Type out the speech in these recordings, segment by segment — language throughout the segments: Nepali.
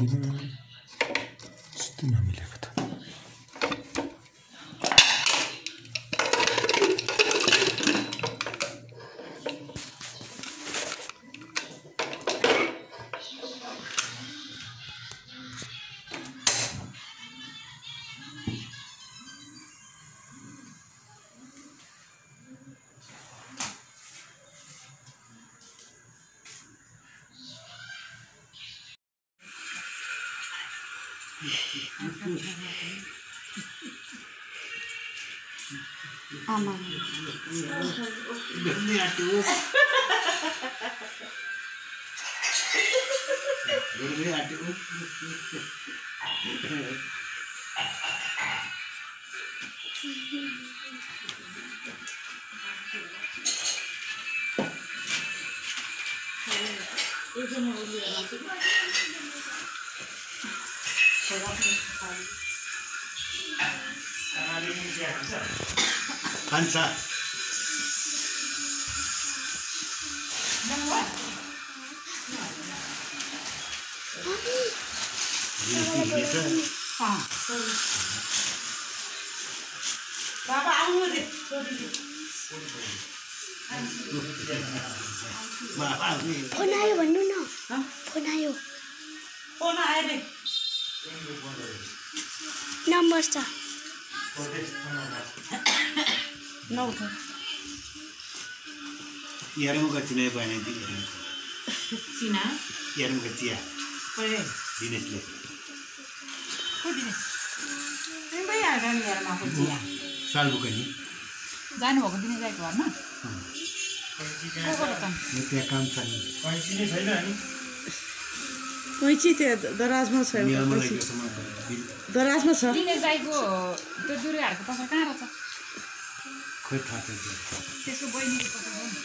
Dilini आमा खान्छ बाबा आउनु दे छोरीले फोन आयो भन्नु न फोन आयो फोन आयो रे नम्बर छ। नउठ एरमुका चिनाइ पाएन चिना एरमुका चिया परे दिनेशले। को दिनेश ए भइहाल्छ नि घरमा आएको चिया सालबुका नि। जानुभएको दिने जाएको घरमा छन् त्यहाँ काम छ नि। कैँची त्यो दराजमा छ दराजमा छ त्यो दुर्गाहरूको पसल कहाँ रहेछ खोइ थाहा छैन त्यो त्यसको बहिनीको पसल हो नि।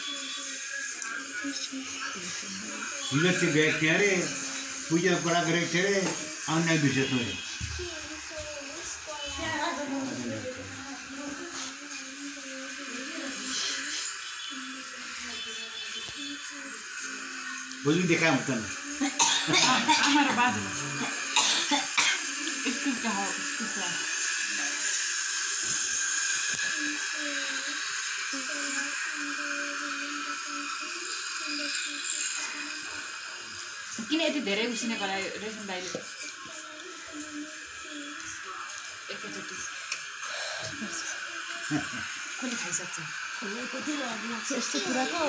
हिजो गएको थिएँ अरे पूजा कुरा गरेको थिएँ अरे भोलि देखा त आमा र बाजु किन यति धेरै उसिनेको होला रेशम दाइले एकैचोटि। कसले खाइसक्छ? यस्तो कुराको।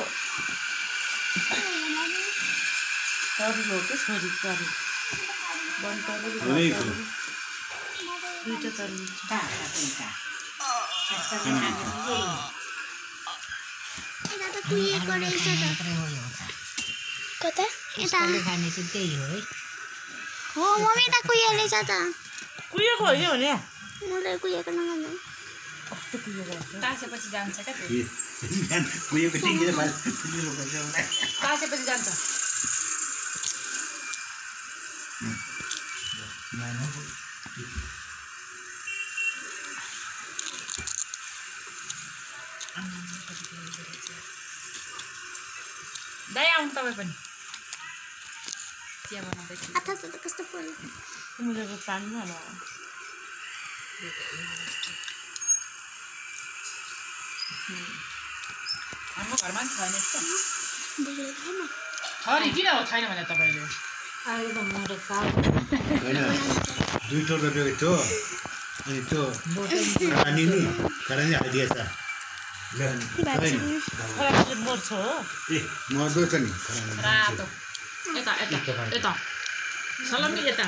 तरुल हो क्या छोरी तरुल। वन तरुल। तरुल। यता कता यता खाने चाहिँ त्यही हो है हो मम्मी त कुहिएको रहेछ त। कुहिएको हो यो भने? मलाई कुहिएको नभन्नु तासेपछि जान्छ क्या कुहिएको जान्छ। दाइ आउनु तपाईँ पनि। चिया बनाउँदै कस्तो मुलेको पानीमा होला हाम्रो घरमा पनि छैन यस्तो। छ नि किन हो छैन भने तपाईँले? होइन दुई टोल रोपेको थियो। अनि त्यो पानी नि खरानी हालिदिएछ। ए मर्दो छ नि सलामी यता।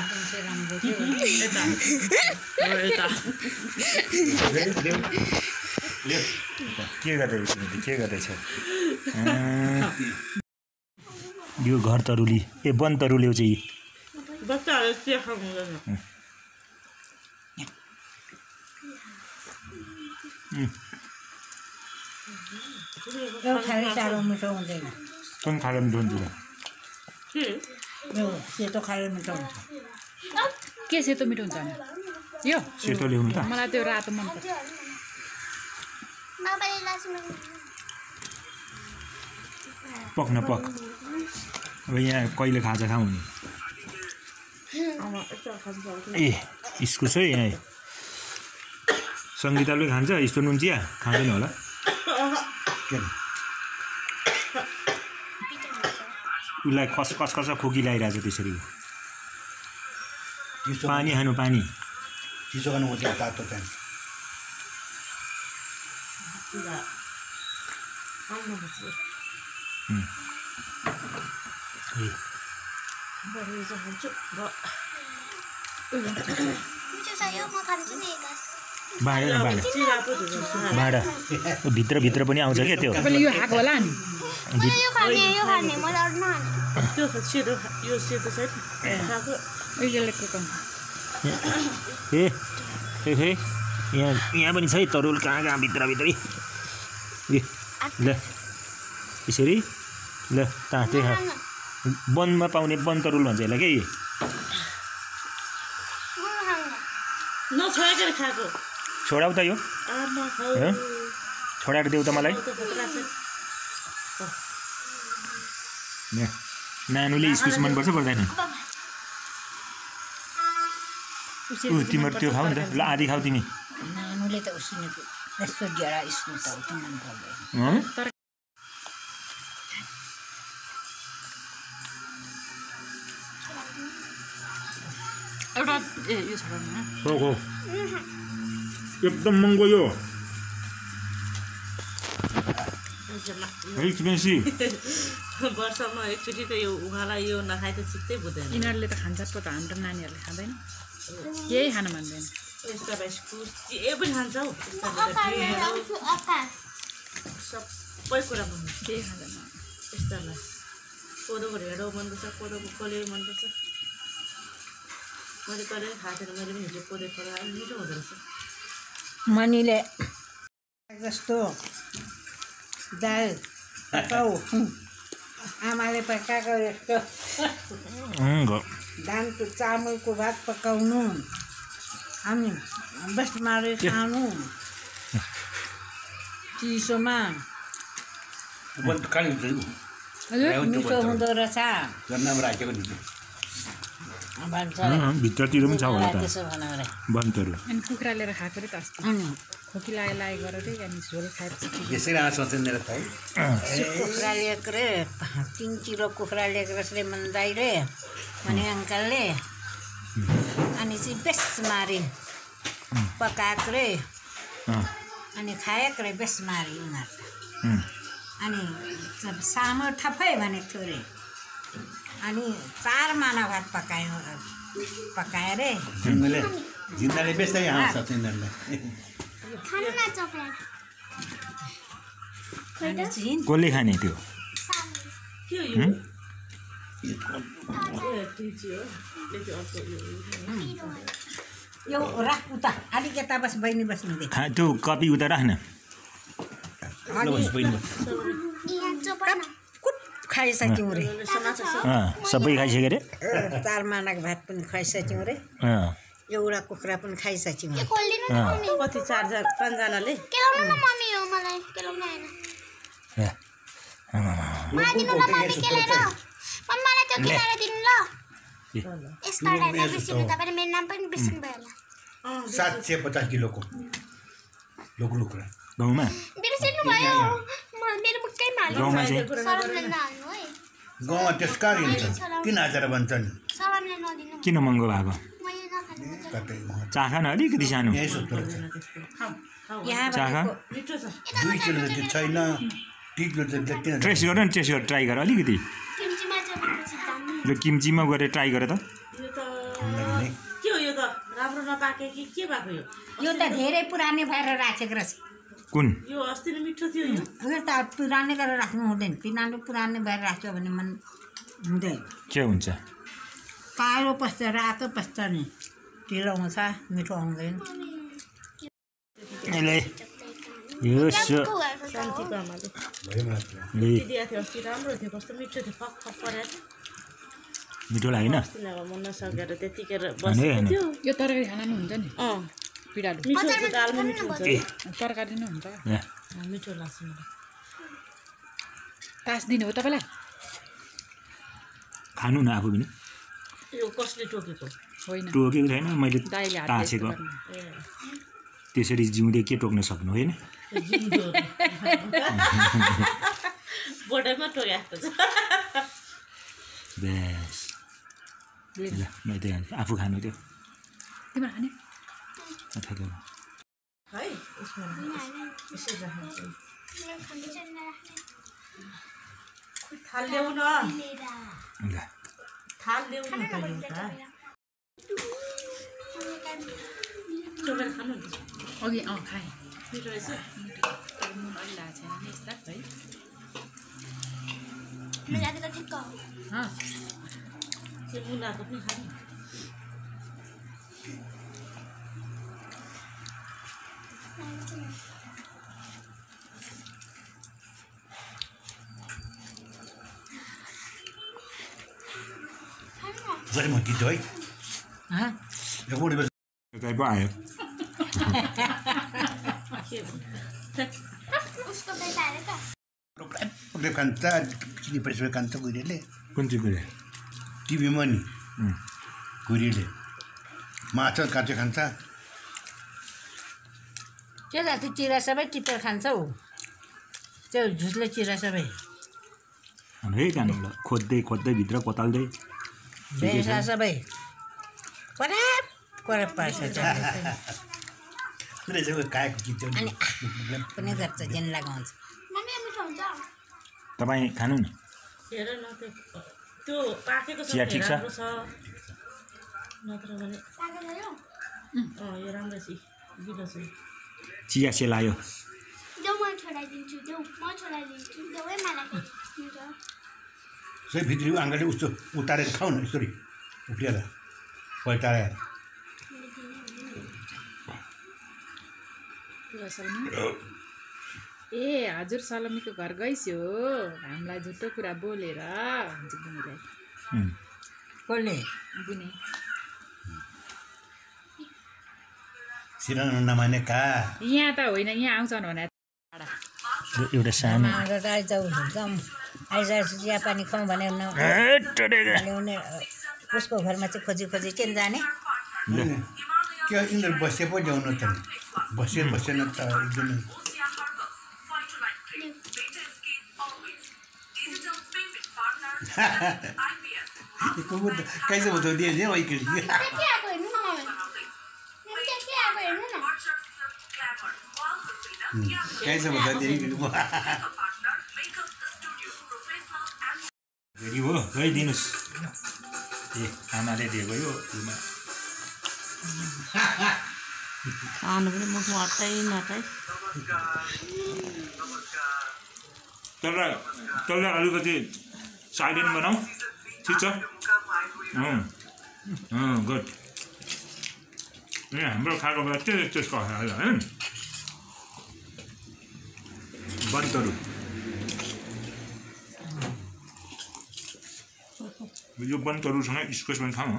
के गर्दैछ के गर्दैछौ? यो घर तरुली ए वन तरुल्यो चाहिँ बच्चाहरू चिया खानु हुँदैन। साह्रो मिठो खाएर हुन्छ सेतो खाएर मिठो हुन्छ। के सेतो मिठो हुन्छ यो। सेतो ल्याउनु त। मलाई त्यो रातो मनपर्छ पक न पक। अब यहाँ कहिले खाजा खाउँ नि? ए इस्कुस है यहाँ। सङ्गीताले खान्छ यस्तो नुन चिया खाँदैन होला। उसलाई खस खस खस खोकी लगाइरहेछ त्यसरी। चिसो। पानी खानु पानी। चिसो खानु हुन्छ तातो पानी। म खान्छु नि घाँस भित्रभित्र पनि आउँछ क्या त्यो। तपाईँले यो खाएको होला नि। मलाई यो खाने यो खाने मलाई अरू नखाने त्यो सेतो यो सेतो छ नि खाएको उहिलेको काम ए यहाँ यहाँ पनि छ है तरुल। कहाँ कहाँ भित्रभित्रै ए ल। यसरी? ल ताँतै खा वनमा पाउने वन तरुल भन्छ यसलाई के? छोडाउ त यो? छोडाएर देऊ त मलाई। नानुले इस्कुस मनपर्छ पर्दैन ऊ तिमीहरू त्यो खाऊ नि त। ल आधी खाऊ तिमी। नानुले त उसिनेको। यस्तो उति मन पर्दैन। ए यो छोडाउनु हो हो एकदम महँगो यो एक्सपेन्सिभ वर्षमा एकचोटि त यो उहाँलाई यो नखाए त चित्तै बुझ्दैन यिनीहरूले त खान्छ पो त हाम्रो नानीहरूले खाँदैन केही खान मान्दैन यस्ता इस्कुस जे पनि खान्छ हौ सबै कुरा मन केही खाँदैन यस्तालाई कोदोको ढेँडो मनपर्छ कोदोको कलियो मनपर्छ मैले कहिले खाएको थिएन मैले पनि हिजो कोदो खोला मिठो हुँदो रहेछ मनीले जस्तो दाल पकाउ आमाले पकाएको घ- धानको चामलको भात पकाउनु अनि बसमारे खानु चिसोमा मिठो हुँदो रहेछ भित्रतिर पनि छ होला त। वनतरु अनि कुखुरा लिएर खाएको अरे त अस्ति। अनि खोकी लागे लागे गरेर अनि झोल खाएपछि कुखुरा लिएको रे तिन किलो कुखुरा लिएको रहेछ रे मन दाइ रे भने अङ्कलले। अनि चाहिँ बेस मारे। पकाएको रे। अनि खाएको रे बेस मारे उनीहरू अनि सामु ठप्पै भनेको थियो रे। अनि चार माना भात पकायो पकायो रे। जिन्दाले जिन्दाले बेच्दै आउँछ चाहिँ कसले खाने त्यो? के हो यो राख उता अलिक यता बस बहिनी बस्नु त्यो कपी उता राख्न खाइसक्यौँ रे। सबै खाइसक्यो अरे? चार मानाको भात पनि खुवाइसक्यौँ रे। एउटा कुखुरा पनि खाइसक्यौँ। यो खोलिदिनु न अँ। मम्मी। कति चारजना पाँचजनाले? सात सय पचास किलोको लोक लुक्रा गाउँमा गाउँमा चाहिँ? गाउँमा त्यसका हुन्छ तिन हजार भन्छ नि? किन महँगो भएको? चाखा न अलिकति सानो। चाखा दुई किलो जति छैन तिन किलो जति ट्रेस गर न ट्रेस गरेर ट्राई गर अलिकति। ल किम्चीमा गएर ट्राई गर त। यो त नै। के हो यो त? राम्रो नपाके कि के भएको यो? यो त धेरै पुरानै भएर राखेको रहेछ। कुन? यो अस्ति नै मिठो थियो यो। त पुरानै गरेर राख्नु हुँदैन। पुरानो पुरानै भएर राख्यो भने मन हुँदैन। के हुन्छ? कालो पस्छ रातो पस्छ नि। ढिलो आउँछ मिठो आउँदैन मिठो लागेन? यो तरकारी खाना नि हुन्छ नि। अँ। पिँडालु। तरकारी नै हुन्छ मिठो लाग्छ मलाई। तास दिने हो तपाईँलाई? खानु न आफू पनि। यो कसले टोकेको? होइन। टोकेको छैन मैले गर्नु। त्यसरी जिउँदे के टोक्न सक्नु होइन? बोर्डरमा टोके बेस। आफू खानु त्यो। तिम्रो खाने। है यसमा यसो थाल ल्याउ न ल थाल ल्याउ न त एउटा चोकेर खानु हुन्छ अघि अँ खाएँ मिठो रहेछ तर नुन अलि लागेको छैन नि यस्ता है अँ त्यो मुलाको पनि खानु जहिले म गीत है हँ एकपल्ट बस त्यही पो आयो के भन्नु उसको पैसा हाल्यो त पक्रेर खान्छ चिनी कुन चाहिँ कुरो टिभीमा नि. कुहिरेले माछा काँचो खान्छ त्यो त त्यो चिरा सबै टिपेर खान्छ। हौ त्यो झुसले चिरा सबै। खोज्दै खोज्दै भित्र कोताल्दै सबै। कराप कराप पार्छ गर्छ जेन लगाउँछ तपाईँ खानु न? हेर न त्यो त्यो पाकेको छ चिया ठिक छ? नत्र भने यो राम्रो छ। चिया सेलायो सबै भित्री आँगले उस्तो उतारेर खाऊ न यसरी उफ्रिएर सलमी ए हजुर सलमीको घर गइस्यो हामीलाई झुटो कुरा बोलेर। बुने। सिरान नमाने का? यहाँ त होइन यहाँ आउँछन् भने एउटा सानो। आएर आइज जाउँ आइज चिया पानी खाउँ भने न हेट टेका। ल्याउने उसको घरमा चाहिँ खोजी खोजी चाहिँ जाने? के यिनीहरू बसे पो ल्याउनु त। नि बसे बसेन त एकदम। कैसे बताऊ दिए जे वही करी के आएको हेर्नु न कैसे बता दिए फेरि हो गइदिनुहोस् ए आमाले दिएको यो फुलमा खानु पनि मुखमा अट्टै नटाइ त्यसलाई त्यसलाई अलिकति साइलेन्ट बनाऊ ठिक छ अँ अँ गुड ए हाम्रो खाएको बेला त्यो त्यसको खायो है बन्तहरू यो बन्तहरूसँग इस्कुस पनि खाउँ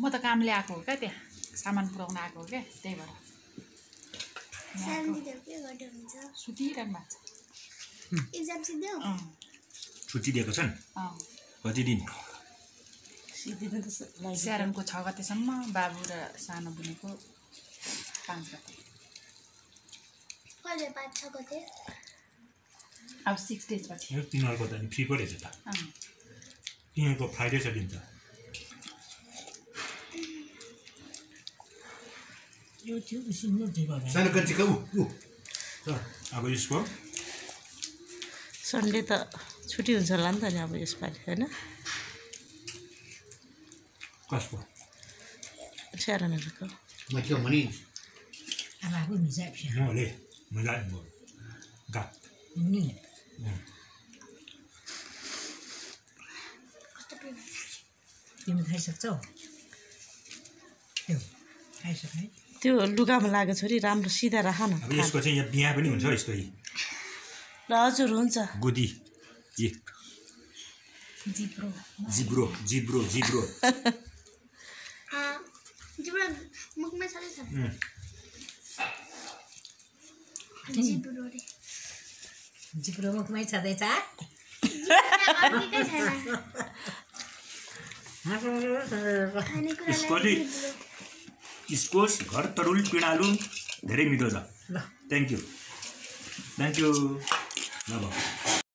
म त कामले आएको हो क्या त्यहाँ। सामान पुऱ्याउन आएको हो क्या त्यही भएर। सुतिरहनु भएको छ। छुट्टी दिएको छन् अँ। कति दिन स्यारोनको छ गतेसम्म बाबु र सानो बुनेको पाँच गते। अब सिक्स डेज पछि। तिनीहरूको त फ्री पो रहेछ त। तिनीहरूको फ्राइडे छ दिन त। अब यसको सन्डे त छुट्टी हुन्छ होला नि त नि अब यसपालि होइन? कसको? त्यो लुगामा लागेको छोरी राम्रो सिधा राख न। अब यसको चाहिँ यहाँ बिहा पनि हुन्छ यस्तो हजुर हुन्छ। गुदी। यी जिब्रो। जिब्रो जिब्रो जिब्रो। तिम्रो मुखमा उम्. जिब्रो रे। जिब्रो मुखमै छँदैछ अघि के छैन खानेकुरालाई स्कोली जिब्रो। इस्कोस घर तरुल पिँडालु धेरै मिठो छ ल। थ्याङ्क यू थ्याङ्क यू ल भाउ